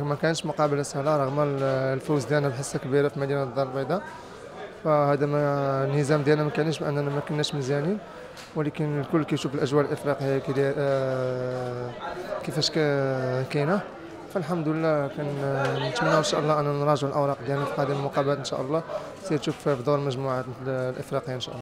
ما كانش مقابله سهله رغم الفوز ديالنا بحصة كبيرة في مدينة الدار البيضاء. فهذا ما الانهزام ديالنا ما كانش باننا ما كناش مزيانين. ولكن الكل كيشوف الأجواء الافريقيه كي آه، كيفاش كاينة. فالحمد لله كنتمنى إن شاء الله أن نراجعوا الأوراق ديالنا في قادم المقابلات إن شاء الله. سيرتو في دور المجموعات الافريقيه إن شاء الله.